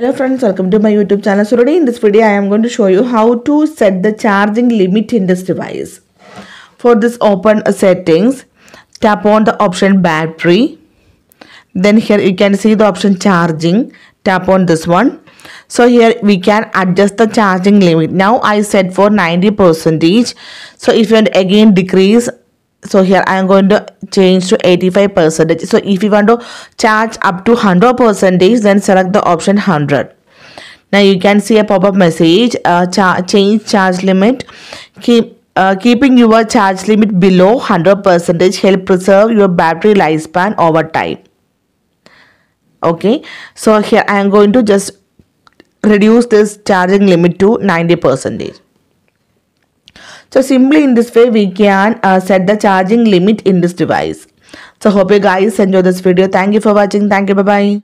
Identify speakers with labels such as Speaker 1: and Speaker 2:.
Speaker 1: Hello friends, welcome to my YouTube channel. So today in this video, I am going to show you how to set the charging limit in this device. For this open settings, tap on the option battery. Then here you can see the option charging. Tap on this one. So here we can adjust the charging limit. Now I set for 90 percentage. So if you want again decrease so here i am going to change to 85 percentage. So if you want to charge up to 100 percentage then select the option 100 now you can see a pop-up message uh, cha- change charge limit. Keep uh, keeping your charge limit below 100 percentage help preserve your battery lifespan over time. Okay. So here i am going to just reduce this charging limit to 90 percentage so simply in this way we can uh, set the charging limit in this device. So hope you guys enjoy this video. Thank you for watching. Thank you. Bye bye.